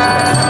Bye.